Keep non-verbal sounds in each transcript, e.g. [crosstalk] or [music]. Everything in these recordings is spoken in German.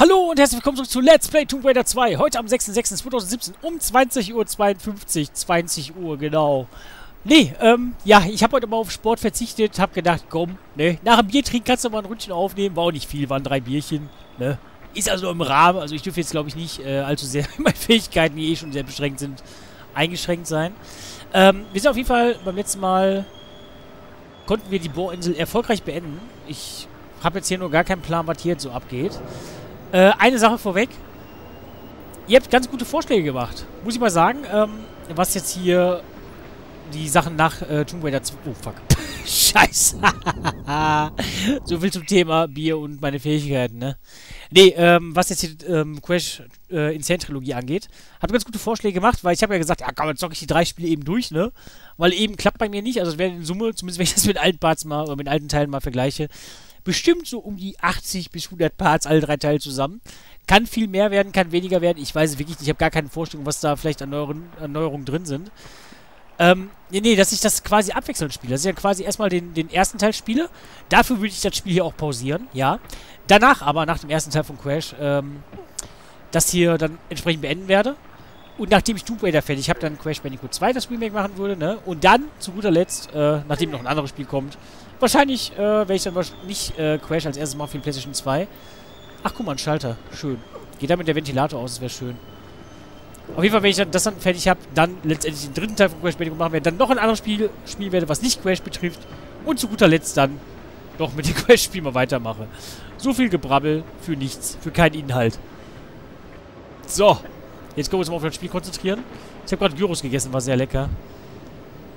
Hallo und herzlich willkommen zurück zu Let's Play Tomb Raider 2. Heute am 6.6.2017 um 20.52 Uhr. 20 Uhr, genau. Nee, ähm, ja, ich habe heute mal auf Sport verzichtet. Hab gedacht, komm, ne, nach dem Bier trinken kannst du mal ein Ründchen aufnehmen. War auch nicht viel, waren drei Bierchen, ne. Ist also im Rahmen. Also ich dürfte jetzt, glaube ich, nicht äh, allzu sehr [laughs] meine Fähigkeiten, die eh schon sehr beschränkt sind, eingeschränkt sein. Ähm, wir sind auf jeden Fall beim letzten Mal konnten wir die Bohrinsel erfolgreich beenden. Ich habe jetzt hier nur gar keinen Plan, was hier jetzt so abgeht. Äh, eine Sache vorweg. Ihr habt ganz gute Vorschläge gemacht. Muss ich mal sagen, ähm, was jetzt hier die Sachen nach äh, Tomb Raider 2... Oh, fuck. [laughs] Scheiße. [laughs] so viel zum Thema Bier und meine Fähigkeiten, ne? Nee, ähm, was jetzt hier ähm, Crash äh, Insane Trilogie angeht, hat ganz gute Vorschläge gemacht, weil ich habe ja gesagt, ja komm, dann zocke ich die drei Spiele eben durch, ne? Weil eben klappt bei mir nicht, also es wäre in Summe, zumindest wenn ich das mit alten Parts mal, oder mit alten Teilen mal vergleiche, bestimmt so um die 80 bis 100 Parts, alle drei Teile zusammen. Kann viel mehr werden, kann weniger werden, ich weiß wirklich nicht, ich habe gar keine Vorstellung, was da vielleicht an Neuerungen, an drin sind. Ähm, nee, nee, dass ich das quasi abwechselnd spiele. Dass ich ja quasi erstmal den, den ersten Teil spiele. Dafür würde ich das Spiel hier auch pausieren, ja. Danach aber, nach dem ersten Teil von Crash, ähm, das hier dann entsprechend beenden werde. Und nachdem ich Tomb Raider fertig habe, dann Crash Bandicoot 2 das Remake machen würde, ne? Und dann, zu guter Letzt, äh, nachdem noch ein anderes Spiel kommt, wahrscheinlich äh, werde ich dann nicht äh, Crash als erstes machen für die PlayStation 2. Ach, guck mal, ein Schalter. Schön. Geht damit der Ventilator aus, das wäre schön. Auf jeden Fall, wenn ich dann das dann fertig habe, dann letztendlich den dritten Teil von Crash Bandicoot machen werde, dann noch ein anderes Spiel spielen werde, was nicht Crash betrifft. Und zu guter Letzt dann doch mit dem [laughs] Crash-Spiel mal weitermache. So viel Gebrabbel für nichts, für keinen Inhalt. So, jetzt können wir uns mal auf das Spiel konzentrieren. Ich habe gerade Gyros gegessen, war sehr lecker.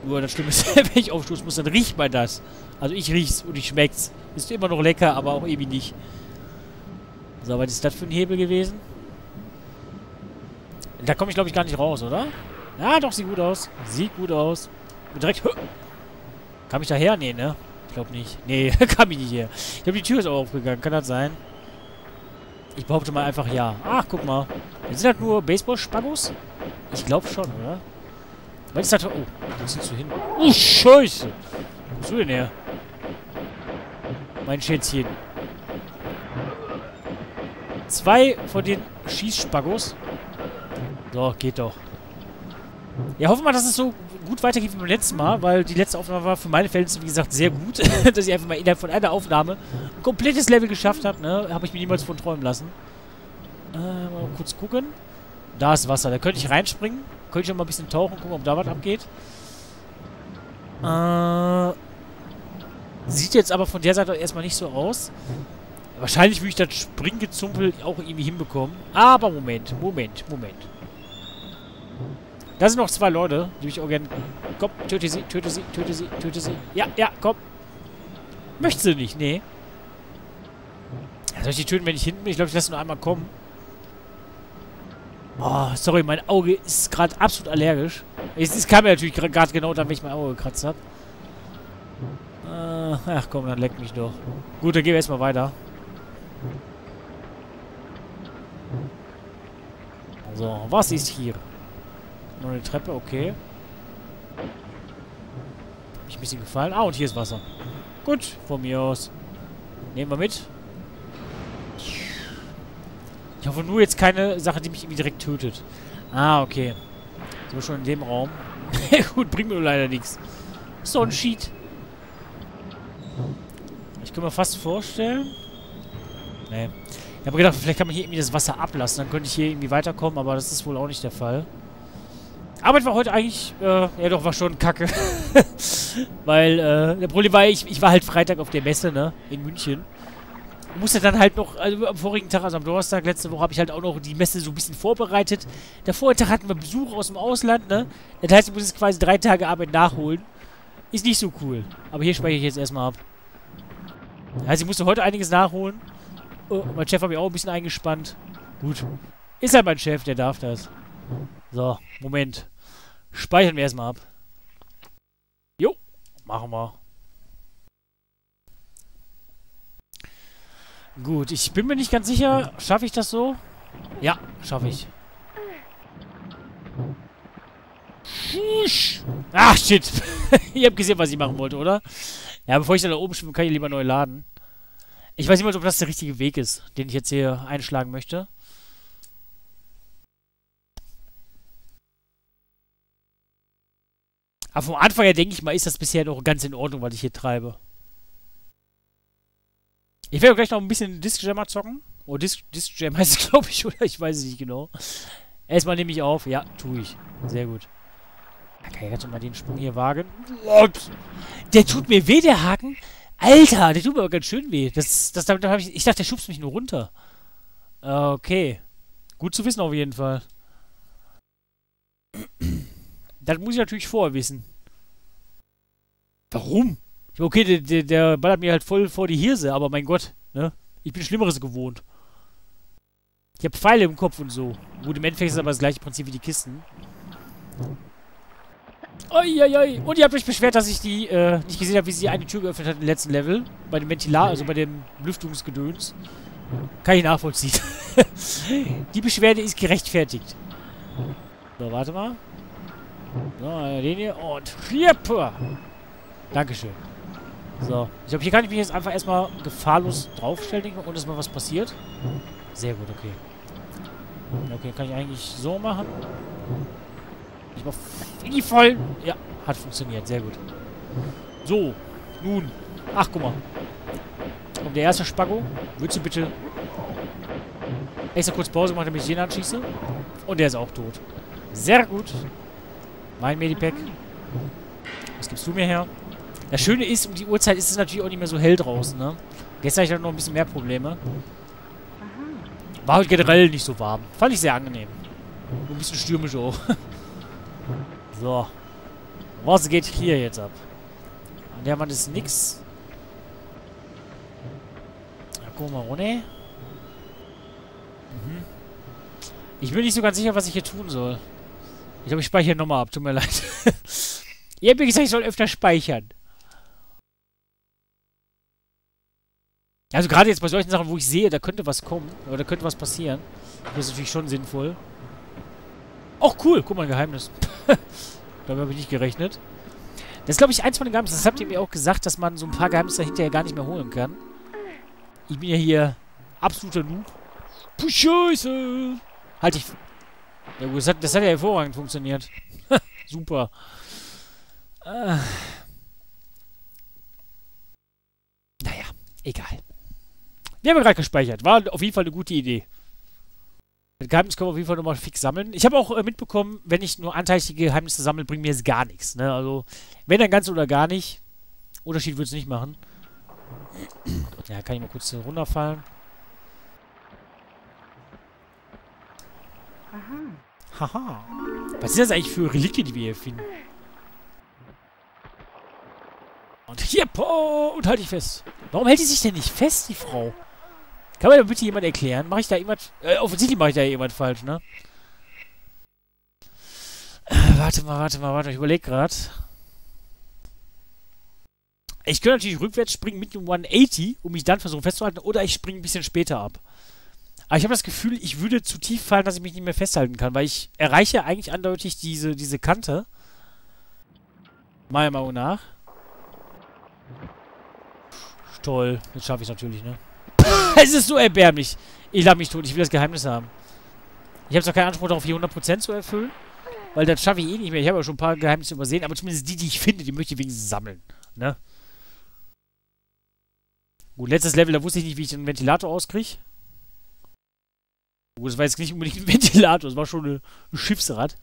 Nur das Schlimme ist, [laughs] wenn ich aufstoßen muss, dann riecht man das. Also ich riech's und ich schmeck's. Ist immer noch lecker, aber auch irgendwie nicht. So, was ist das für ein Hebel gewesen? Da komme ich, glaube ich, gar nicht raus, oder? Ja, doch, sieht gut aus. Sieht gut aus. Bin direkt... Kam ich daher? Nee, ne? Ich glaube nicht. Nee, [laughs] kam ich nicht her. Ich glaube, die Tür ist auch aufgegangen. Kann das sein? Ich behaupte mal einfach ja. Ach, guck mal. Sind das nur Baseball-Spagos? Ich glaube schon, oder? Was ist das? Oh, wo sind du hin? Oh, Scheiße. Wo bist du denn her? Mein Schätzchen. Zwei von den Schießspagos. So, geht doch. Ja, hoffen wir, dass es so gut weitergeht wie beim letzten Mal, weil die letzte Aufnahme war für meine Verhältnisse, wie gesagt, sehr gut. [laughs] dass ich einfach mal innerhalb von einer Aufnahme ein komplettes Level geschafft habe, ne? Habe ich mir niemals von träumen lassen. Äh, mal kurz gucken. Da ist Wasser, da könnte ich reinspringen. Könnte ich auch mal ein bisschen tauchen, gucken, ob da was abgeht. Äh, sieht jetzt aber von der Seite erstmal nicht so aus. Wahrscheinlich würde ich das Springgezumpel auch irgendwie hinbekommen. Aber Moment, Moment, Moment. Da sind noch zwei Leute, die ich auch gerne... Komm, töte sie, töte sie, töte sie, töte sie. Ja, ja, komm. Möchte sie nicht, nee. Soll ich die töten, wenn ich hinten bin? Ich glaube, ich lasse nur einmal kommen. Oh, sorry, mein Auge ist gerade absolut allergisch. Es, kam mir natürlich gerade genau dann, wenn ich mein Auge gekratzt habe. Äh, ach komm, dann leck mich doch. Gut, dann gehen wir erstmal weiter. So, was ist hier? Noch eine Treppe, okay. Hab mich ein bisschen gefallen. Ah, und hier ist Wasser. Gut, von mir aus. Nehmen wir mit. Ich hoffe nur jetzt keine Sache, die mich irgendwie direkt tötet. Ah, okay. Wir schon in dem Raum. [laughs] Gut, bringt mir leider nichts. Doch ein Sheet. Ich kann mir fast vorstellen. Nee. Ich habe gedacht, vielleicht kann man hier irgendwie das Wasser ablassen. Dann könnte ich hier irgendwie weiterkommen, aber das ist wohl auch nicht der Fall. Arbeit war heute eigentlich, äh, ja doch, war schon kacke. [laughs] Weil, äh, der Problem war, ich, ich war halt Freitag auf der Messe, ne, in München. Musste dann halt noch, also am vorigen Tag, also am Donnerstag, letzte Woche, habe ich halt auch noch die Messe so ein bisschen vorbereitet. Der Vortag hatten wir Besuch aus dem Ausland, ne. Das heißt, ich muss jetzt quasi drei Tage Arbeit nachholen. Ist nicht so cool. Aber hier speichere ich jetzt erstmal ab. Das heißt, ich musste heute einiges nachholen. Oh, mein Chef hat mich auch ein bisschen eingespannt. Gut. Ist halt mein Chef, der darf das. So, Moment. Speichern wir erstmal ab. Jo, machen wir. Gut, ich bin mir nicht ganz sicher. Schaffe ich das so? Ja, schaffe ich. Ach, shit. [laughs] Ihr habt gesehen, was ich machen wollte, oder? Ja, bevor ich dann da oben schwimme, kann ich lieber neu laden. Ich weiß nicht mal, ob das der richtige Weg ist, den ich jetzt hier einschlagen möchte. Aber vom Anfang her denke ich mal, ist das bisher noch ganz in Ordnung, was ich hier treibe. Ich werde gleich noch ein bisschen Disc Jammer zocken. Oh, Disc, Disc Jam [laughs] heißt es, glaube ich, oder? Ich weiß es nicht genau. Erstmal nehme ich auf. Ja, tue ich. Sehr gut. Okay, jetzt mal den Sprung hier wagen. Der tut mir weh, der Haken. Alter, der tut mir aber ganz schön weh. Das, das, damit ich, ich dachte, der schubst mich nur runter. Okay. Gut zu wissen auf jeden Fall. Das muss ich natürlich vorher wissen. Warum? Okay, der, der, der ballert mir halt voll vor die Hirse, aber mein Gott, ne? Ich bin Schlimmeres gewohnt. Ich habe Pfeile im Kopf und so. Gut, im Endeffekt ist es aber das gleiche Prinzip wie die Kisten. Uiuiui. Und ihr habt euch beschwert, dass ich die äh, nicht gesehen habe, wie sie eine Tür geöffnet hat im letzten Level. Bei dem Ventilar, also bei dem Lüftungsgedöns. Kann ich nachvollziehen. [laughs] die Beschwerde ist gerechtfertigt. So, warte mal. So, eine Linie und Schieppe. Dankeschön. So. Ich glaube, hier kann ich mich jetzt einfach erstmal gefahrlos draufstellen und ist mal was passiert. Sehr gut, okay. Okay, kann ich eigentlich so machen. Ich mach die voll. Ja, hat funktioniert. Sehr gut. So, nun. Ach, guck mal. Kommt der erste Spago. Würdest du bitte extra kurz Pause machen, damit ich den anschieße? Und der ist auch tot. Sehr gut. Mein Medipack. Was gibst du mir her? Das Schöne ist, um die Uhrzeit ist es natürlich auch nicht mehr so hell draußen, ne? Gestern hatte ich noch ein bisschen mehr Probleme. War heute generell nicht so warm. Fand ich sehr angenehm. Ein bisschen stürmisch auch. [laughs] so. Was geht hier jetzt ab? An der Wand ist nix. Ja, guck mal runter. Mhm. Ich bin nicht so ganz sicher, was ich hier tun soll. Ich glaube, ich speichere nochmal ab. Tut mir [laughs] leid. Ihr habt mir gesagt, ich soll öfter speichern. Also gerade jetzt bei solchen Sachen, wo ich sehe, da könnte was kommen. Oder da könnte was passieren. Das ist natürlich schon sinnvoll. Och, cool. Guck mal, ein Geheimnis. [laughs] Damit habe ich nicht gerechnet. Das ist, glaube ich, eins von den Geheimnissen. Das habt ihr mir auch gesagt, dass man so ein paar Geheimnisse hinterher gar nicht mehr holen kann. Ich bin ja hier absoluter Noob. Puh, Scheiße. Halt dich... Ja gut, das hat, das hat ja hervorragend funktioniert. [laughs] Super. Äh. Naja, egal. Wir haben gerade gespeichert. War auf jeden Fall eine gute Idee. Das Geheimnis können wir auf jeden Fall nochmal fix sammeln. Ich habe auch äh, mitbekommen, wenn ich nur anteilige Geheimnisse sammle, bringt mir jetzt gar nichts. Ne? Also, wenn dann ganz oder gar nicht. Unterschied würde es nicht machen. Ja, kann ich mal kurz runterfallen. Aha. Haha. Was sind das eigentlich für Relikte, die wir hier finden? Und hier, po, und halt dich fest. Warum hält die sich denn nicht fest, die Frau? Kann mir bitte jemand erklären? Mache ich da irgendwas... Äh, offensichtlich mache ich da irgendwas falsch, ne? Äh, warte mal, warte mal, warte Ich überlege gerade. Ich könnte natürlich rückwärts springen mit dem 180, um mich dann versuchen festzuhalten, oder ich springe ein bisschen später ab. Aber ich habe das Gefühl, ich würde zu tief fallen, dass ich mich nicht mehr festhalten kann, weil ich erreiche eigentlich eindeutig diese, diese Kante. Meiner Meinung nach. Toll. Jetzt schaffe ich es natürlich, ne? [laughs] es ist so erbärmlich. Ich lade mich tot. Ich will das Geheimnis haben. Ich habe zwar keinen Anspruch darauf, hier 100% zu erfüllen. Weil das schaffe ich eh nicht mehr. Ich habe ja schon ein paar Geheimnisse übersehen. Aber zumindest die, die ich finde, die möchte ich wenigstens sammeln. Ne? Gut, letztes Level, da wusste ich nicht, wie ich den Ventilator auskriege. Gut, das war jetzt nicht unbedingt ein [laughs] Ventilator. Das war schon ein Schiffsrad.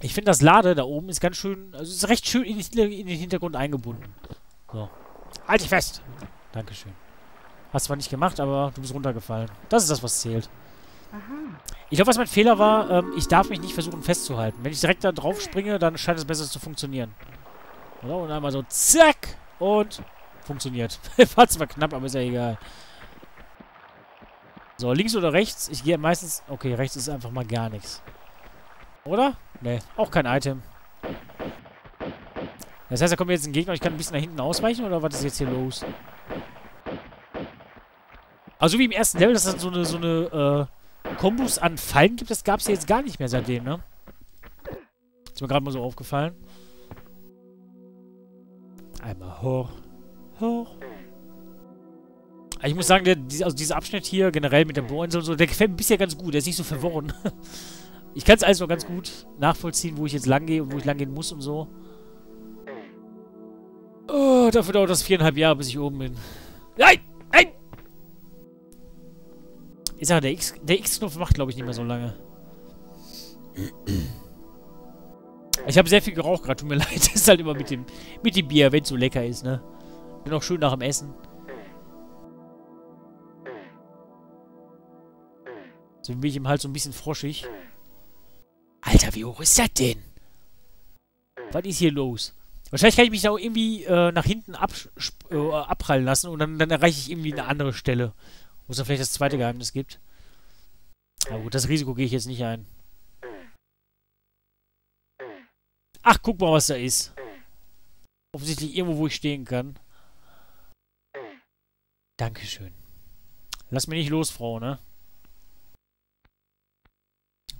Ich finde, das Lade da oben ist ganz schön... Also ist recht schön in den Hintergrund eingebunden. So. Halt dich fest. Dankeschön. Hast zwar nicht gemacht, aber du bist runtergefallen. Das ist das, was zählt. Ich glaube, was mein Fehler war, ähm, ich darf mich nicht versuchen festzuhalten. Wenn ich direkt da drauf springe, dann scheint es besser zu funktionieren. So, und einmal so zack und funktioniert. [laughs] war zwar knapp, aber ist ja egal. So, links oder rechts? Ich gehe meistens... Okay, rechts ist einfach mal gar nichts. Oder? Ne, auch kein Item. Das heißt, da kommt jetzt ein Gegner ich kann ein bisschen nach hinten ausweichen, oder was ist jetzt hier los? Also wie im ersten Level, dass es dann so eine, so eine, äh, Kombos an Fallen gibt, das gab es ja jetzt gar nicht mehr seitdem, ne? Ist mir gerade mal so aufgefallen. Einmal hoch. Hoch. Ich muss sagen, der, also dieser Abschnitt hier, generell mit der Bohrinsel und so, der gefällt mir bisher ganz gut. Der ist nicht so verworren. [laughs] Ich kann es alles noch ganz gut nachvollziehen, wo ich jetzt lang gehe und wo ich lang gehen muss und so. Dafür dauert das viereinhalb Jahre, bis ich oben bin. Nein! Nein! Ich sage, der X-Knopf der X macht, glaube ich, nicht mehr so lange. Ich habe sehr viel geraucht gerade, tut mir [laughs] leid. Das ist halt immer mit dem, mit dem Bier, wenn es so lecker ist, ne? Bin auch schön nach dem Essen. So bin ich im Hals so ein bisschen froschig. Alter, wie hoch ist das denn? Was ist hier los? Wahrscheinlich kann ich mich auch irgendwie äh, nach hinten äh, abprallen lassen und dann, dann erreiche ich irgendwie eine andere Stelle. Wo es dann vielleicht das zweite Geheimnis gibt. Na gut, das Risiko gehe ich jetzt nicht ein. Ach, guck mal, was da ist. Offensichtlich irgendwo, wo ich stehen kann. Dankeschön. Lass mich nicht los, Frau, ne?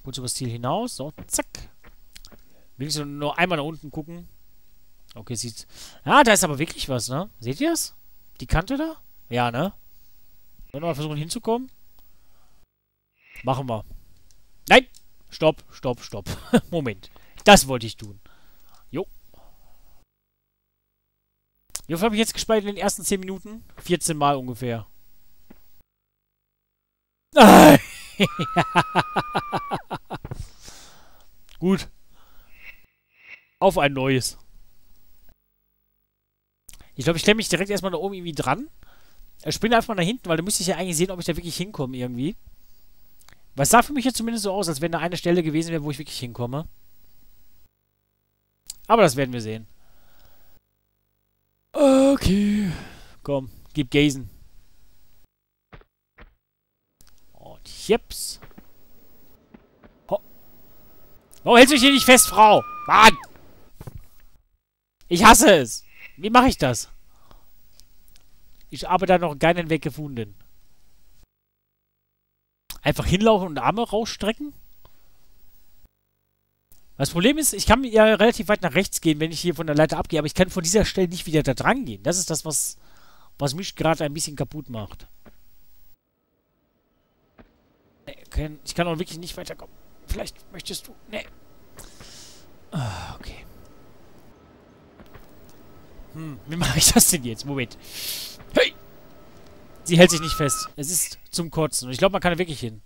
Kurz übers Ziel hinaus. So, zack. Wenigstens nur einmal nach unten gucken. Okay, sieht... Ah, da ist aber wirklich was, ne? Seht ihr es? Die Kante da? Ja, ne? Wollen wir mal versuchen hinzukommen? Machen wir. Nein! Stopp, stopp, stopp. [laughs] Moment. Das wollte ich tun. Jo. Wie oft habe ich jetzt gespeichert in den ersten 10 Minuten? 14 Mal ungefähr. Nein! [laughs] Gut. Auf ein neues. Ich glaube, ich klemme mich direkt erstmal da oben irgendwie dran. Ich springe einfach mal nach hinten, weil da müsste ich ja eigentlich sehen, ob ich da wirklich hinkomme irgendwie. Es sah für mich jetzt zumindest so aus, als wenn da eine Stelle gewesen wäre, wo ich wirklich hinkomme. Aber das werden wir sehen. Okay. Komm, gib Gazen. Und jeps. Warum hältst du dich hier nicht fest, Frau? Mann! Ich hasse es. Wie mache ich das? Ich habe da noch keinen Weg gefunden. Einfach hinlaufen und Arme rausstrecken? Das Problem ist, ich kann ja relativ weit nach rechts gehen, wenn ich hier von der Leiter abgehe, aber ich kann von dieser Stelle nicht wieder da dran gehen. Das ist das, was, was mich gerade ein bisschen kaputt macht. Ich kann auch wirklich nicht weiterkommen. Vielleicht möchtest du... Nee. Ah, okay. Hm, wie mache ich das denn jetzt? Moment. Hey! Sie hält sich nicht fest. Es ist zum Kotzen. Und ich glaube, man kann da wirklich hin.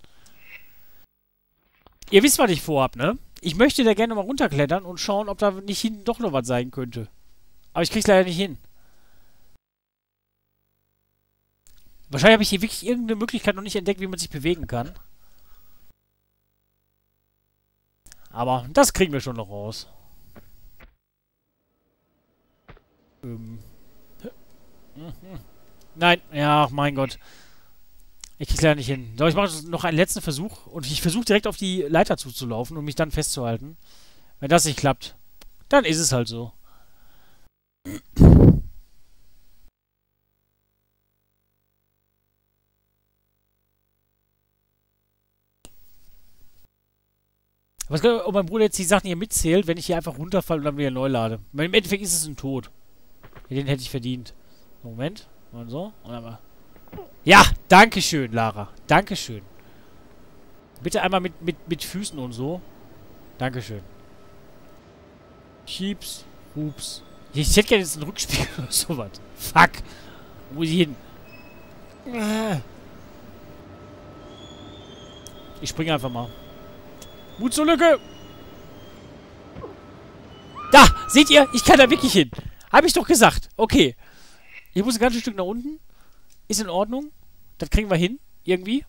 Ihr wisst, was ich vorhab, ne? Ich möchte da gerne mal runterklettern und schauen, ob da nicht hinten doch noch was sein könnte. Aber ich krieg's leider nicht hin. Wahrscheinlich habe ich hier wirklich irgendeine Möglichkeit noch nicht entdeckt, wie man sich bewegen kann. Aber das kriegen wir schon noch raus. Ähm. Nein, ja, mein Gott. Ich krieg's leider nicht hin. So, ich mache noch einen letzten Versuch und ich versuche direkt auf die Leiter zuzulaufen und mich dann festzuhalten. Wenn das nicht klappt, dann ist es halt so. Was ob mein Bruder jetzt die Sachen hier mitzählt, wenn ich hier einfach runterfalle und dann wieder neu lade? Im Endeffekt ist es ein Tod. Den hätte ich verdient. Moment. Und so. Und dann mal. Ja, Dankeschön, Lara. Dankeschön. Bitte einmal mit, mit, mit Füßen und so. Dankeschön. Schieps. Hups. Ich hätte gerne jetzt einen Rückspiegel [laughs] oder sowas. Fuck. Wo ich hin? Ich springe einfach mal. Mut zur Lücke! Da! Seht ihr? Ich kann da wirklich hin. Habe ich doch gesagt. Okay. Ich muss ein ganzes Stück nach unten. Ist in Ordnung. Das kriegen wir hin. Irgendwie.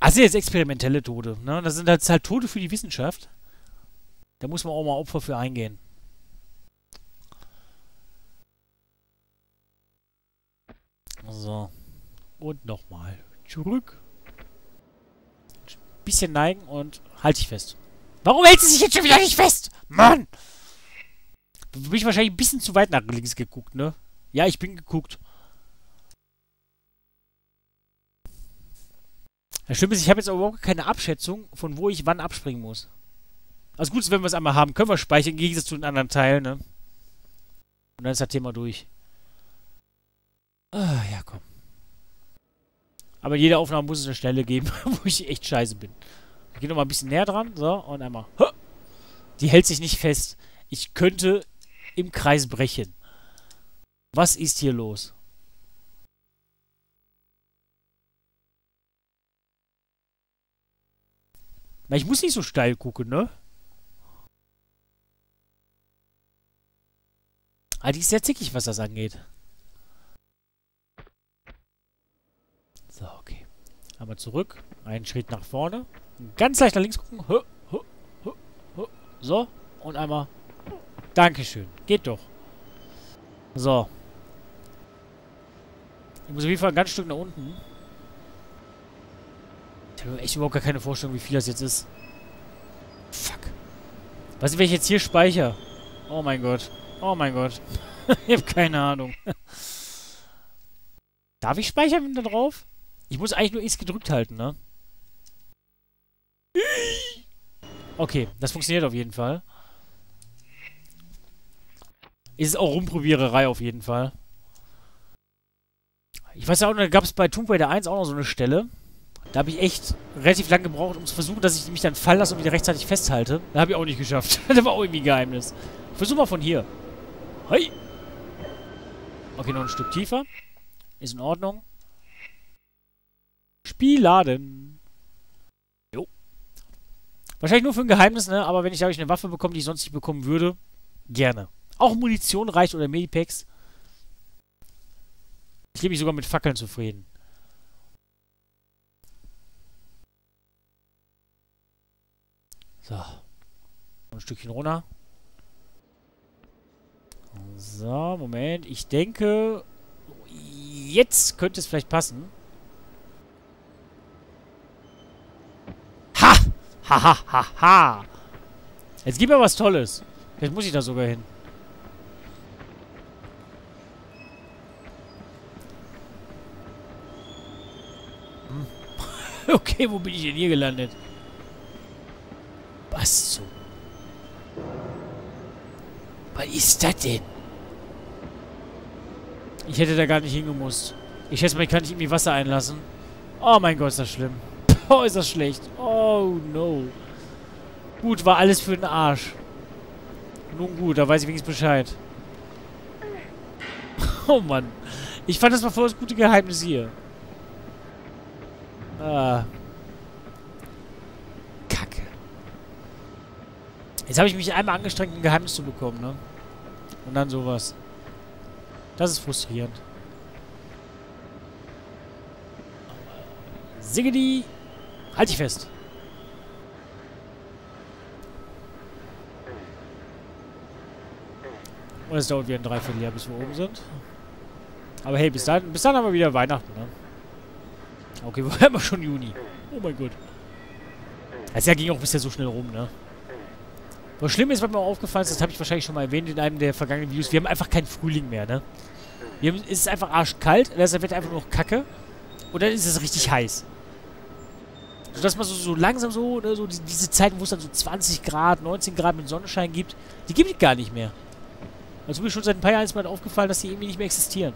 Also jetzt experimentelle Tode. Ne? Das sind halt Tode für die Wissenschaft. Da muss man auch mal Opfer für eingehen. So. Und nochmal zurück. Bisschen neigen und halt dich fest. Warum hält sie sich jetzt schon wieder nicht fest? Mann! Bin ich wahrscheinlich ein bisschen zu weit nach links geguckt, ne? Ja, ich bin geguckt. Das Schlimme ist, ich habe jetzt aber überhaupt keine Abschätzung, von wo ich wann abspringen muss. Also gut wenn wir es einmal haben, können wir speichern, im Gegensatz zu den anderen Teilen, ne? Und dann ist das Thema durch. Ah, ja, komm. Aber jede Aufnahme muss es eine Stelle geben, [laughs] wo ich echt scheiße bin. Ich gehe nochmal ein bisschen näher dran. So, und einmal. Die hält sich nicht fest. Ich könnte im Kreis brechen. Was ist hier los? Na, ich muss nicht so steil gucken, ne? Ah, die ist sehr zickig, was das angeht. So, okay. Einmal zurück. Einen Schritt nach vorne. Ganz leicht nach links gucken. So. Und einmal. Dankeschön. Geht doch. So. Ich muss auf jeden Fall ein ganz Stück nach unten. Ich habe echt überhaupt gar keine Vorstellung, wie viel das jetzt ist. Fuck. Was, wenn ich jetzt hier speichere? Oh mein Gott. Oh mein Gott. [laughs] ich habe keine Ahnung. [laughs] Darf ich speichern da drauf? Ich muss eigentlich nur X gedrückt halten, ne? Okay, das funktioniert auf jeden Fall. Ist auch Rumprobiererei auf jeden Fall. Ich weiß ja auch, da gab es bei Tomb Raider 1 auch noch so eine Stelle. Da habe ich echt relativ lange gebraucht, um zu versuchen, dass ich mich dann fallen lasse und wieder rechtzeitig festhalte. Da habe ich auch nicht geschafft. [laughs] das war auch irgendwie ein Geheimnis. Ich versuche mal von hier. Hey! Okay, noch ein Stück tiefer. Ist in Ordnung. Spiel laden. Jo. Wahrscheinlich nur für ein Geheimnis, ne? Aber wenn ich dadurch eine Waffe bekomme, die ich sonst nicht bekommen würde, gerne. Auch Munition reicht oder Medipacks. Ich gebe mich sogar mit Fackeln zufrieden. So. Ein Stückchen runter. So, Moment. Ich denke, jetzt könnte es vielleicht passen. Ha! Ha, ha, ha, ha! Jetzt gib mir was Tolles. Jetzt muss ich da sogar hin. Hm. [laughs] okay, wo bin ich denn hier gelandet? Was so? Was ist das denn? Ich hätte da gar nicht hingemusst. Ich schätze mal, ich kann nicht irgendwie Wasser einlassen. Oh mein Gott, ist das schlimm. Oh, ist das schlecht. Oh, no. Gut, war alles für den Arsch. Nun gut, da weiß ich wenigstens Bescheid. [laughs] Oh Mann. Ich fand das mal voll das gute Geheimnis hier. Ah. Kacke. Jetzt habe ich mich einmal angestrengt, ein Geheimnis zu bekommen, ne? Und dann sowas. Das ist frustrierend. Siggedi! Halt dich fest! Und es dauert wieder ein Dreivierteljahr, bis wir oben sind. Aber hey, bis dann, bis dann haben wir wieder Weihnachten, ne? Okay, [laughs] wir haben schon Juni. Oh mein Gott. Das Jahr ging auch bisher so schnell rum, ne? Was schlimm ist, was mir aufgefallen ist, das habe ich wahrscheinlich schon mal erwähnt in einem der vergangenen Videos, wir haben einfach keinen Frühling mehr, ne? Haben, es ist einfach arschkalt, deshalb wird einfach nur noch kacke. Und dann ist es richtig heiß. Sodass man so, so langsam so, ne, so die, diese Zeiten, wo es dann so 20 Grad, 19 Grad mit Sonnenschein gibt, die gibt es gar nicht mehr. Also mir schon seit ein paar Jahren ist mir aufgefallen, dass die irgendwie nicht mehr existieren.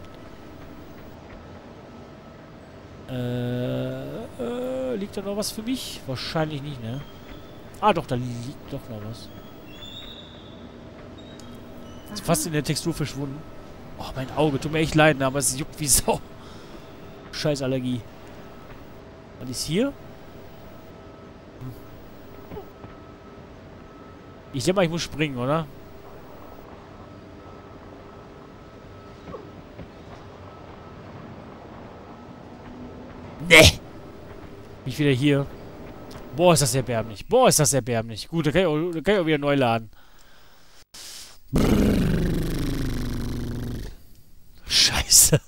Äh, äh, liegt da noch was für mich? Wahrscheinlich nicht, ne? Ah, doch, da liegt doch noch was. Ist fast in der Textur verschwunden. Oh, mein Auge. Tut mir echt leid, ne, aber es juckt wie [laughs] Sau. Scheiß Allergie. Was ist hier? Ich denke mal, ich muss springen, oder? Nee. Bin wieder hier. Boah, ist das erbärmlich. Boah, ist das erbärmlich. Gut, da kann ich auch, kann ich auch wieder neu laden. Scheiße.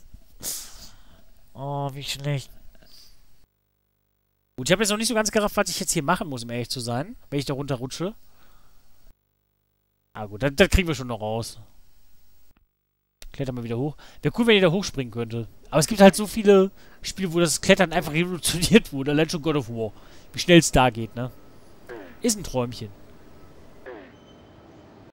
Oh, wie schlecht. Gut, ich habe jetzt noch nicht so ganz gerafft, was ich jetzt hier machen muss, um ehrlich zu sein. Wenn ich da runterrutsche. Ah gut, das, das kriegen wir schon noch raus. Klettern wir wieder hoch. Wäre cool, wenn ihr da hochspringen könnte. Aber es gibt halt so viele Spiele, wo das Klettern einfach [laughs] revolutioniert wurde. Allein schon God of War. Wie schnell es da geht, ne? Ist ein Träumchen.